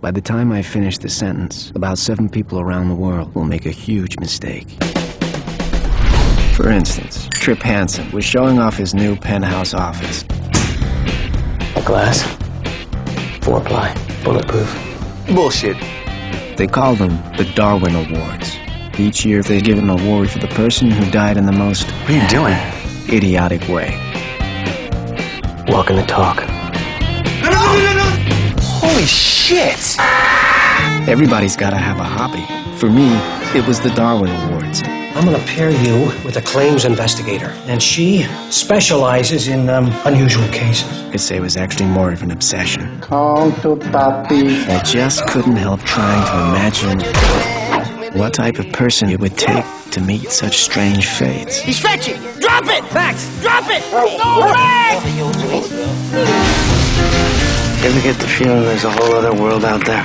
By the time I finish the sentence, about seven people around the world will make a huge mistake. For instance, Trip Hansen was showing off his new penthouse office. A glass. Four ply. Bulletproof. Bullshit. They call them the Darwin Awards. Each year they give an award for the person who died in the most What are you doing? idiotic way. Walking the talk. Holy shit! Everybody's gotta have a hobby. For me, it was the Darwin Awards. I'm going to pair you with a claims investigator, and she specializes in um, unusual cases. I'd say it was actually more of an obsession. Call to papi. I just couldn't help trying to imagine what type of person it would take to meet such strange fates. He's fetching! Drop it! Max! Drop it! No, Max! You ever get the feeling there's a whole other world out there?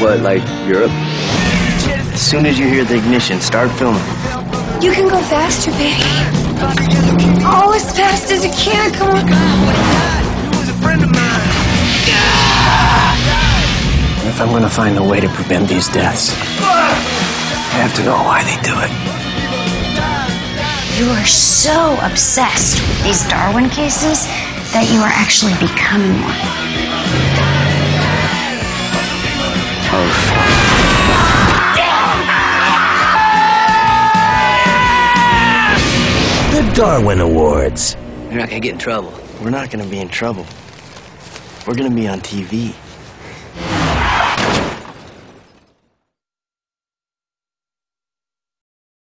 What, like Europe? As soon as you hear the ignition, start filming. You can go faster, baby. Oh, as fast as you can. Come on. If I'm gonna find a way to prevent these deaths, I have to know why they do it. You are so obsessed with these Darwin cases that you are actually becoming one. The Darwin Awards. You're not gonna get in trouble. We're not gonna be in trouble. We're gonna be on TV.